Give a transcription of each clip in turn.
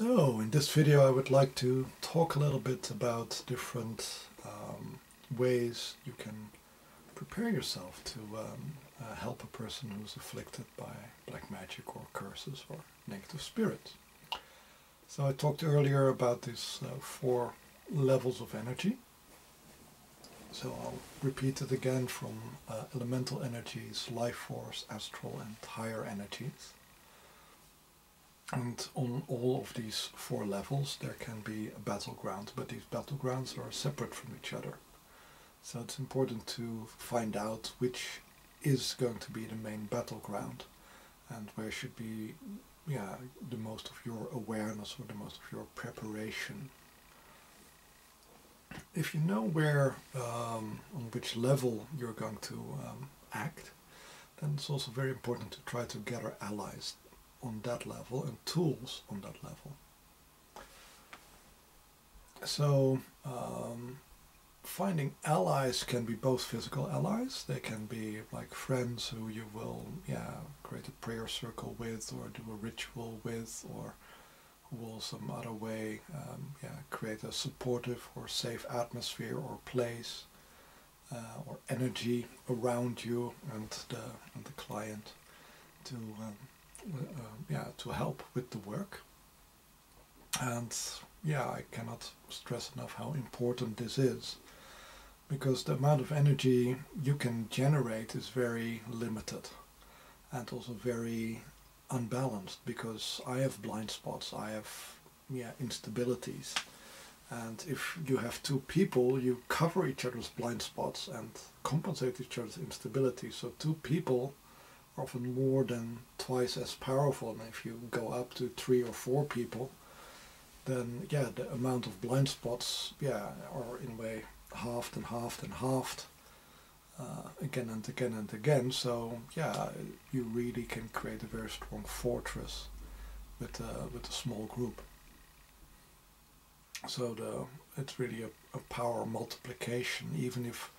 So in this video I would like to talk a little bit about different um, ways you can prepare yourself to um, uh, help a person who's afflicted by black magic or curses or negative spirits. So I talked earlier about these uh, four levels of energy. So I'll repeat it again from uh, elemental energies, life force, astral and higher energies. And on all of these four levels there can be a battleground, but these battlegrounds are separate from each other. So it's important to find out which is going to be the main battleground and where should be yeah, the most of your awareness or the most of your preparation. If you know where, um, on which level you're going to um, act, then it's also very important to try to gather allies on that level and tools on that level. So um, finding allies can be both physical allies, they can be like friends who you will yeah create a prayer circle with or do a ritual with or will some other way um, yeah create a supportive or safe atmosphere or place uh, or energy around you and the, and the client to um, Um, yeah, to help with the work. And yeah, I cannot stress enough how important this is because the amount of energy you can generate is very limited and also very unbalanced because I have blind spots, I have yeah, instabilities. And if you have two people, you cover each other's blind spots and compensate each other's instability. So two people often more than twice as powerful. And if you go up to three or four people, then yeah, the amount of blind spots, yeah, are in a way halved and halved and halved uh, again and again and again. So yeah, you really can create a very strong fortress with a, with a small group. So the it's really a, a power multiplication, even if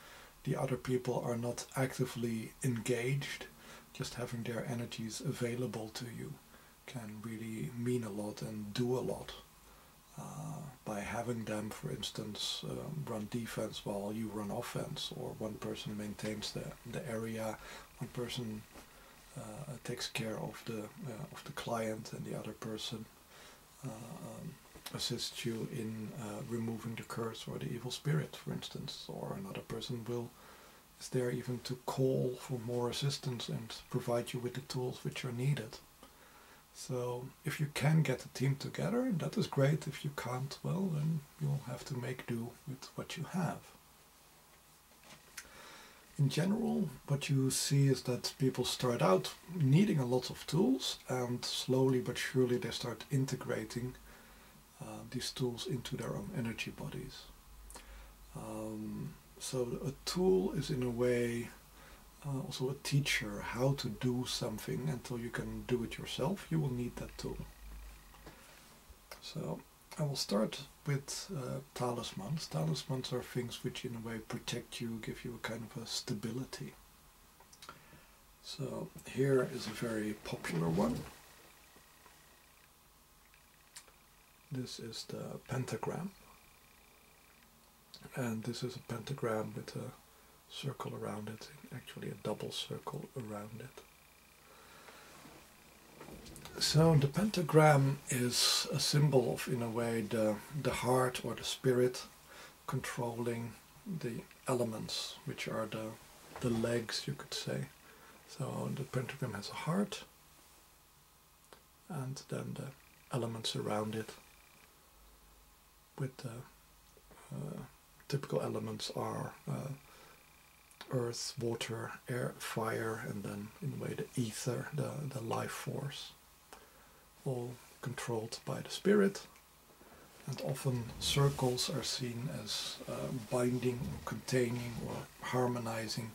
the other people are not actively engaged just having their energies available to you can really mean a lot and do a lot. Uh, by having them, for instance, um, run defense while you run offense, or one person maintains the, the area, one person uh, takes care of the uh, of the client, and the other person uh, um, assists you in uh, removing the curse or the evil spirit, for instance, or another person will is there even to call for more assistance and provide you with the tools which are needed. So if you can get a team together, that is great. If you can't, well, then you'll have to make do with what you have. In general, what you see is that people start out needing a lot of tools and slowly but surely they start integrating uh, these tools into their own energy bodies. Um, so a tool is in a way uh, also a teacher how to do something until you can do it yourself. You will need that tool. So I will start with uh, talismans. Talismans are things which in a way protect you, give you a kind of a stability. So here is a very popular one. This is the pentagram and this is a pentagram with a circle around it, actually a double circle around it. So the pentagram is a symbol of, in a way, the, the heart or the spirit controlling the elements, which are the, the legs, you could say. So the pentagram has a heart, and then the elements around it with the uh, typical elements are uh, earth, water, air, fire, and then in a way the ether, the, the life force, all controlled by the spirit. And often circles are seen as uh, binding, containing, or harmonizing.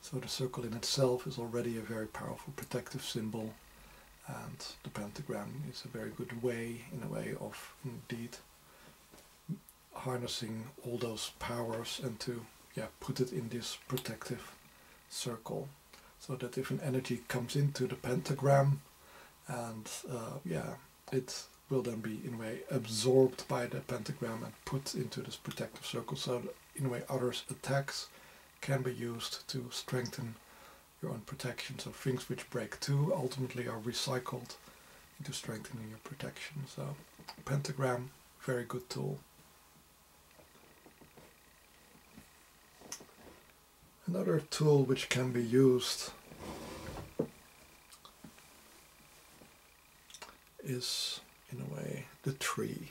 So the circle in itself is already a very powerful protective symbol, and the pentagram is a very good way, in a way, of indeed harnessing all those powers and to yeah put it in this protective circle so that if an energy comes into the pentagram and uh, yeah it will then be in a way absorbed by the pentagram and put into this protective circle. So in a way, others' attacks can be used to strengthen your own protection. So things which break too ultimately are recycled into strengthening your protection. So pentagram, very good tool. Another tool which can be used is, in a way, the tree.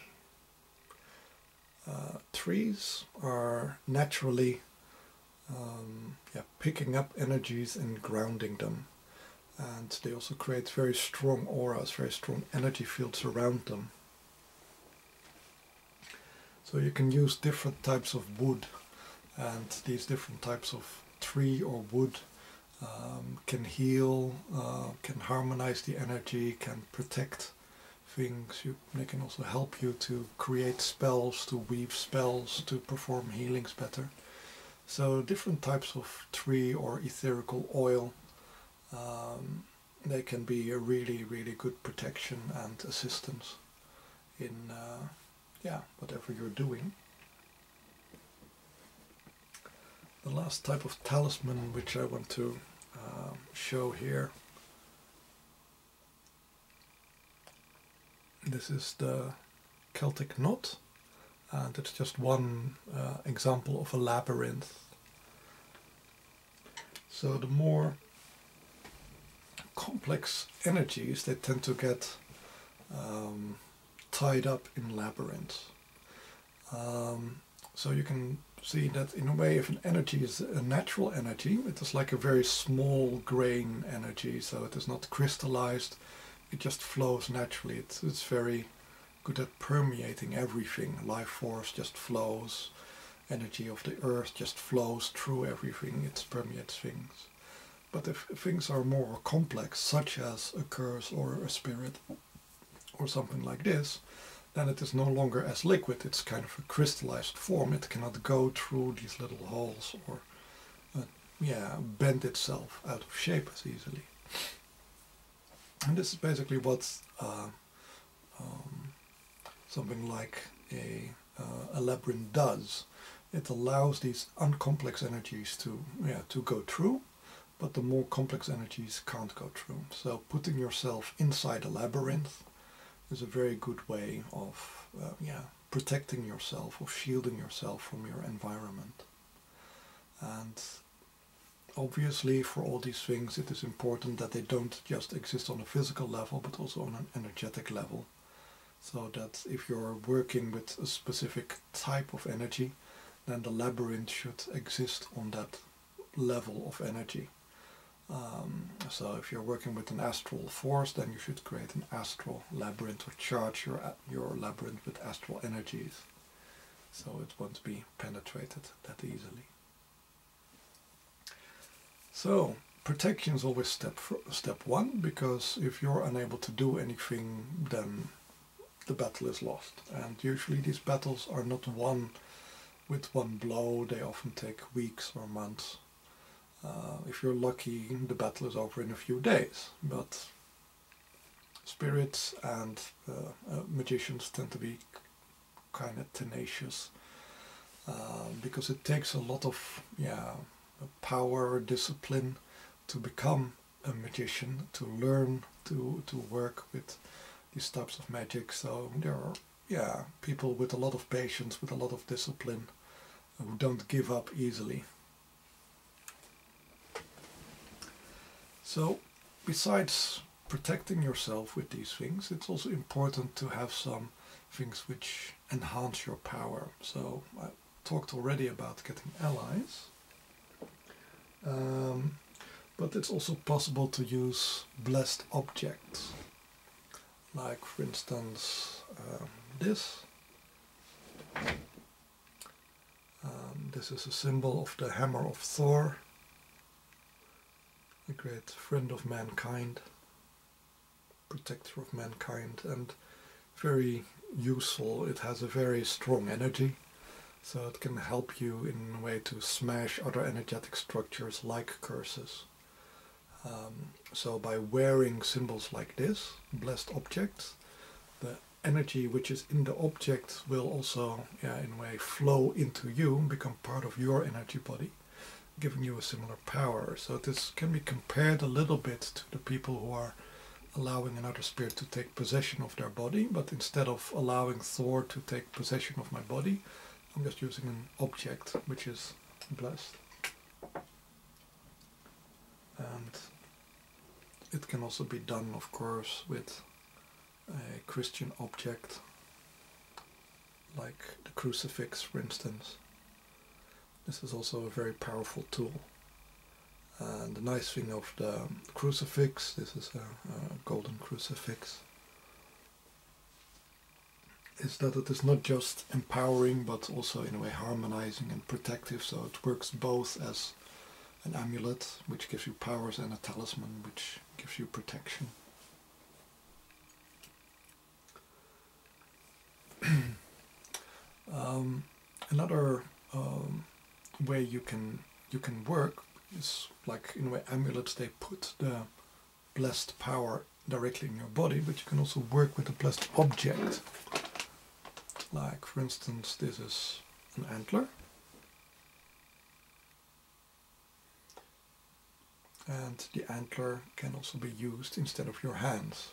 Uh, trees are naturally um, yeah, picking up energies and grounding them. And they also create very strong auras, very strong energy fields around them. So you can use different types of wood and these different types of tree or wood um, can heal, uh, can harmonize the energy, can protect things. You, they can also help you to create spells, to weave spells, to perform healings better. So different types of tree or etherical oil, um, they can be a really, really good protection and assistance in, uh, yeah, whatever you're doing. The last type of talisman which I want to uh, show here this is the Celtic knot and it's just one uh, example of a labyrinth. So the more complex energies they tend to get um, tied up in labyrinths. Um, so you can see that in a way if an energy is a natural energy, it is like a very small grain energy, so it is not crystallized, it just flows naturally. It's, it's very good at permeating everything. Life force just flows. Energy of the earth just flows through everything. It permeates things. But if things are more complex, such as a curse or a spirit or something like this, then it is no longer as liquid. It's kind of a crystallized form. It cannot go through these little holes or, uh, yeah, bend itself out of shape as easily. And this is basically what uh, um, something like a, uh, a labyrinth does. It allows these uncomplex energies to yeah to go through, but the more complex energies can't go through. So putting yourself inside a labyrinth is a very good way of uh, yeah protecting yourself or shielding yourself from your environment. And obviously for all these things it is important that they don't just exist on a physical level but also on an energetic level so that if you're working with a specific type of energy then the labyrinth should exist on that level of energy um, so if you're working with an astral force then you should create an astral labyrinth or charge your, your labyrinth with astral energies so it won't be penetrated that easily so protection is always step step one because if you're unable to do anything, then the battle is lost. And usually these battles are not won with one blow. They often take weeks or months. Uh, if you're lucky, the battle is over in a few days. But spirits and uh, uh, magicians tend to be kind of tenacious uh, because it takes a lot of yeah power, discipline to become a magician, to learn to, to work with these types of magic. So there are, yeah, people with a lot of patience, with a lot of discipline, who don't give up easily. So besides protecting yourself with these things, it's also important to have some things which enhance your power. So I talked already about getting allies. Um, but it's also possible to use blessed objects. Like for instance um, this. Um, this is a symbol of the hammer of Thor, a great friend of mankind, protector of mankind, and very useful. It has a very strong energy. So it can help you in a way to smash other energetic structures like curses. Um, so by wearing symbols like this, blessed objects, the energy which is in the object will also, yeah, in a way, flow into you become part of your energy body, giving you a similar power. So this can be compared a little bit to the people who are allowing another spirit to take possession of their body, but instead of allowing Thor to take possession of my body, I'm just using an object which is blessed. And it can also be done, of course, with a Christian object like the crucifix, for instance. This is also a very powerful tool. And the nice thing of the crucifix, this is a, a golden crucifix, is that it is not just empowering but also in a way harmonizing and protective. So it works both as an amulet, which gives you powers, and a talisman, which gives you protection. um, another um, way you can you can work is like in a way amulets they put the blessed power directly in your body, but you can also work with a blessed object. Like for instance, this is an antler. And the antler can also be used instead of your hands.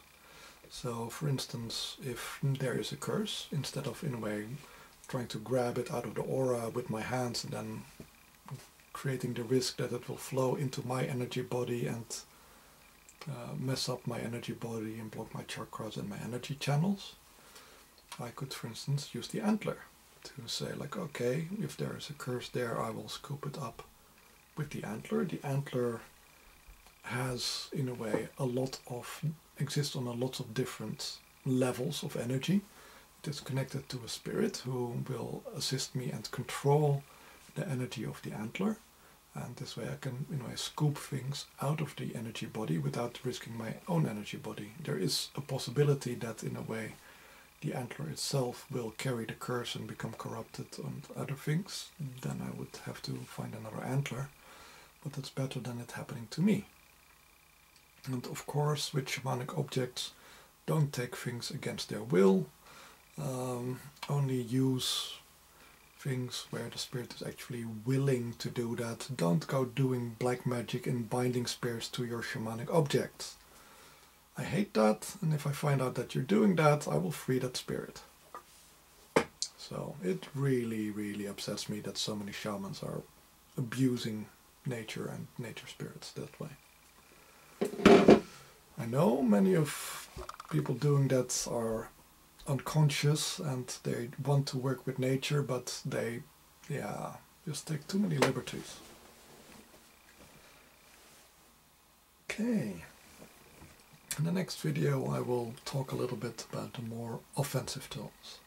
So for instance, if there is a curse, instead of in a way trying to grab it out of the aura with my hands and then creating the risk that it will flow into my energy body and uh, mess up my energy body and block my chakras and my energy channels. I could, for instance, use the antler to say like, okay, if there is a curse there, I will scoop it up with the antler. The antler has, in a way, a lot of, exists on a lot of different levels of energy. Is connected to a spirit who will assist me and control the energy of the antler and this way I can you know scoop things out of the energy body without risking my own energy body. There is a possibility that in a way the antler itself will carry the curse and become corrupted and other things, then I would have to find another antler. But that's better than it happening to me. And of course, with shamanic objects, don't take things against their will. Um, only use things where the spirit is actually willing to do that. Don't go doing black magic and binding spirits to your shamanic objects. I hate that, and if I find out that you're doing that, I will free that spirit. So it really, really upsets me that so many shamans are abusing nature and nature spirits that way. I know many of people doing that are unconscious and they want to work with nature, but they, yeah, just take too many liberties. Okay. In the next video I will talk a little bit about the more offensive tools.